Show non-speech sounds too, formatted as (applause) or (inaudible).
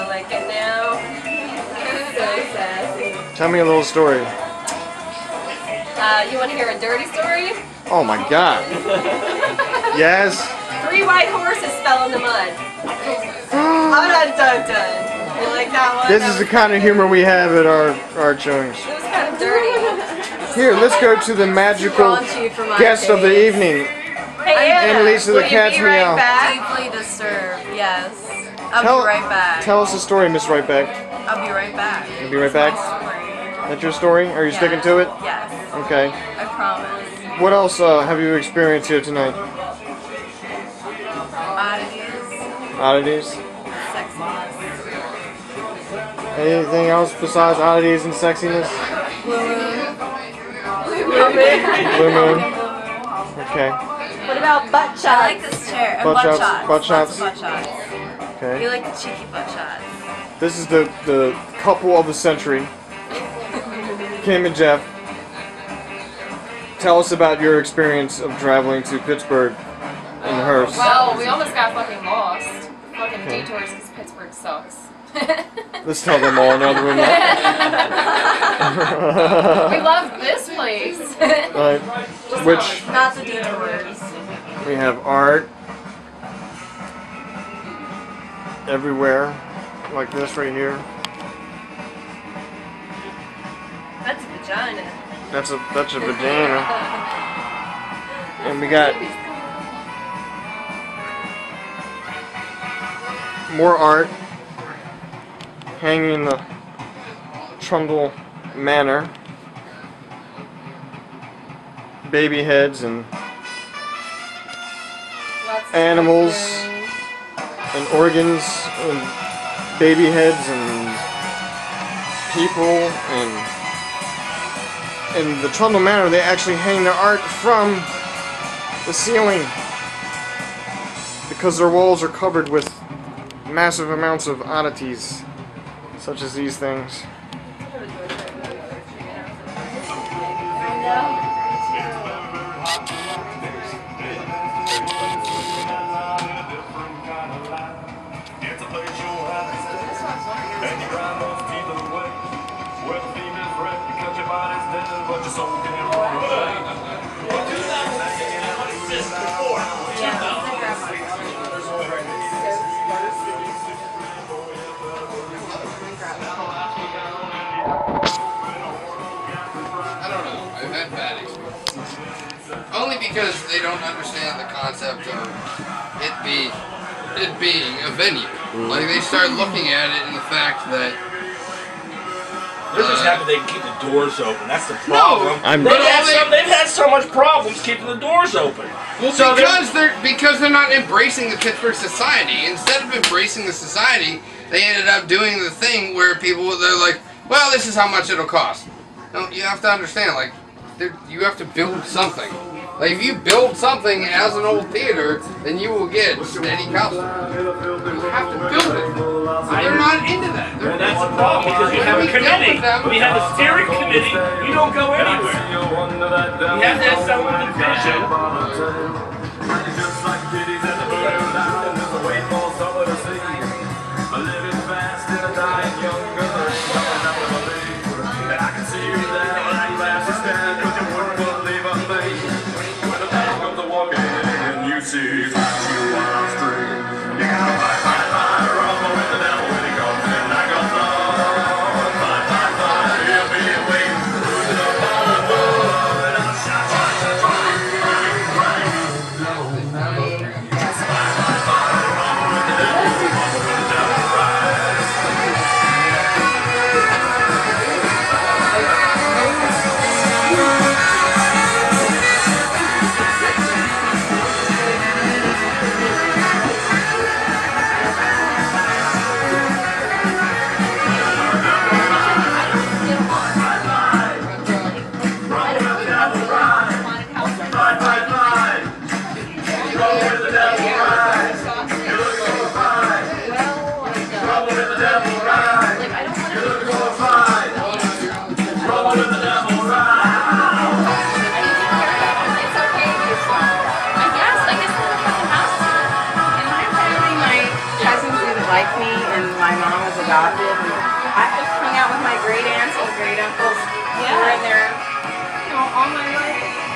I like it now. so sassy. Tell me a little story. Uh, you want to hear a dirty story? Oh my god. Yes. Three white horses fell in the mud. Oh, dun dun dun. You like that one? This That is the kind of humor we have at our our showings. It was kind of dirty. Here, let's go to the magical Raunchy for guest of the evening. Hey, Anna, Annalisa the will you cat's be right meow. back? Deeply disturbed, yes. I'll Tell, be right back. tell us a story, Miss Rightback. I'll be right back. You'll be right back? Story. That's your story? Are you sticking to it? Yes, Okay. I promise. What else uh, have you experienced here tonight? Oddities, Oddities? sexiness, Anything else besides oddities and sexiness? Blue moon. Okay. What about butt shots? I like this chair. And Butt butt, shots, shots. butt Lots shots. of butt shots. You like the cheeky butt shots. This is the the couple of the century. Kim and Jeff. Tell us about your experience of traveling to Pittsburgh in the hearse. Well, we almost got fucking lost. Fucking Okay. detours because Pittsburgh sucks. (laughs) Let's tell them all in the other room. we love this place. Right. Which Not the detours. we have art everywhere, like this right here. That's a vagina. That's a that's a vagina. And we got more art hanging in the Trundle Manor. Baby heads and Lots of Animals. And organs and baby heads and people and in the Trundle Manor they actually hang their art from the ceiling because their walls are covered with massive amounts of oddities such as these things. I know. Only because they don't understand the concept of it be it being a venue. Like they start looking at it in the fact that just happy they can keep the doors open. That's the problem. I'm- they've, But had all they- some, they've had so much problems keeping the doors open. well So they're- because they're because they're not embracing the Pittsburgh society. Instead of embracing the society, they ended up doing the thing where people they're like, well, this is how much it'll cost. No, you have to understand, like, you have to build something. Like, if you build something as an old theater, then you will get steady customers. You have to build it. So they're not into that. They're, And that's the problem because you have a committee. We have a steering committee. You don't go anywhere. You have to have someone with a vision. Fight, me and my mom was adopted. I just hung out with my great aunts and great uncles. Yeah. Who were in there, you know, all my life.